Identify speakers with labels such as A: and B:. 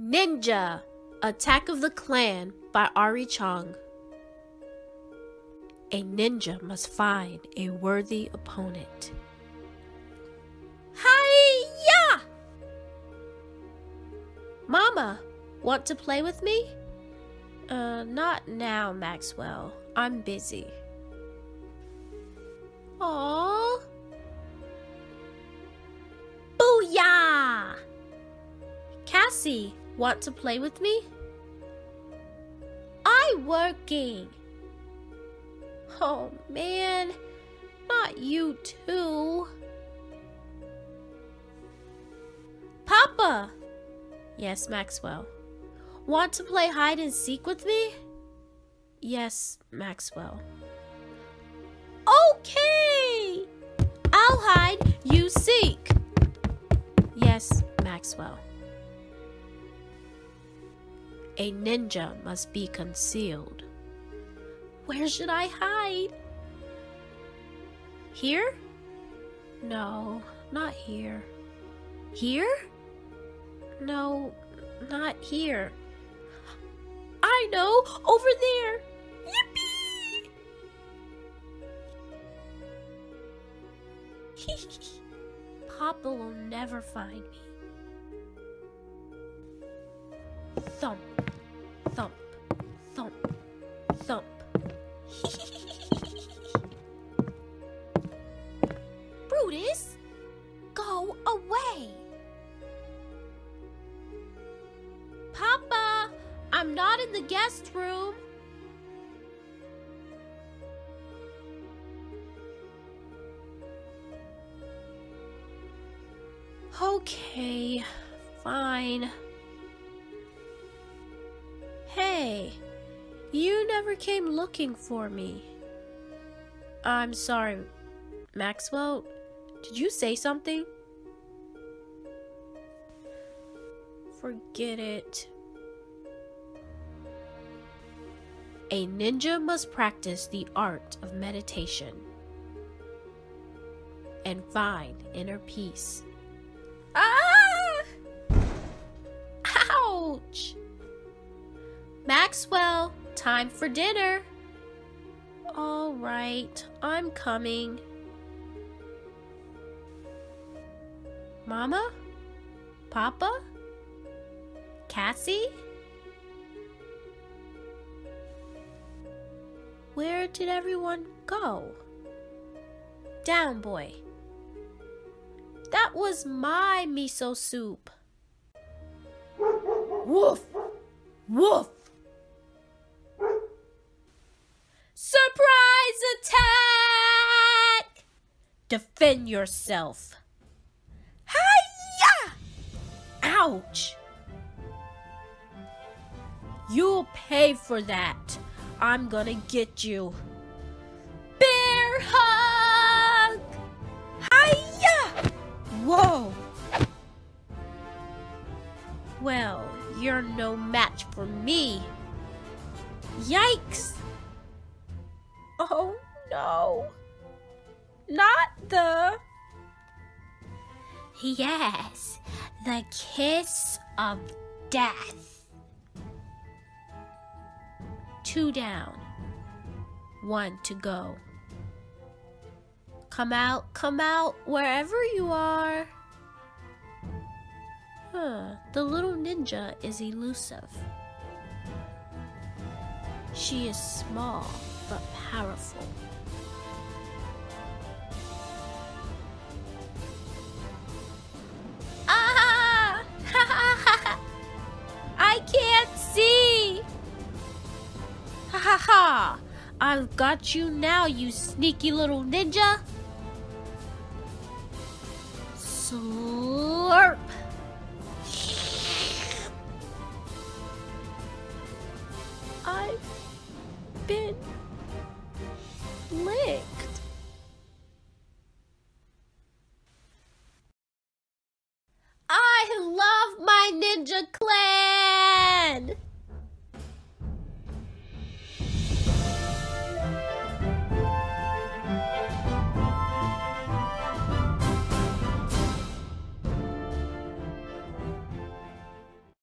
A: Ninja Attack of the Clan by Arree Chung. A ninja must find a worthy opponent. Hiya! Mama, want to play with me? Uh, not now, Maxwell. I'm busy. Aww. Cassie, Want to play with me? I working. Oh man, not you too. Papa! Yes, Maxwell. Want to play hide and seek with me? Yes, Maxwell. Okay! I'll hide, you seek. Yes, Maxwell. A ninja must be concealed. Where should I hide? Here? No, not here. Here? No, not here. I know! Over there! Yippee! Papa will never find me. Thump Brutus, go away. Papa, I'm not in the guest room. Okay, fine. Hey, you never came looking for me. I'm sorry, Maxwell. Did you say something? Forget it. A ninja must practice the art of meditation and find inner peace. Ah! Ouch! Maxwell, time for dinner. All right, I'm coming. Mama? Papa? Cassie? Where did everyone go? Down, boy. That was my miso soup. Woof! Woof! Surprise attack! Defend yourself. Hiya! Ouch! You'll pay for that. I'm gonna get you. Bear hug! Hiya! Whoa! Well, you're no match for me. Yikes! Oh no. Not the. Yes, the kiss of death. Two down, one to go. Come out, come out, wherever you are. Huh, the little ninja is elusive. She is small but powerful. Ah! I can't see! Ha ha ha! I've got you now, you sneaky little ninja! Slurp! I've been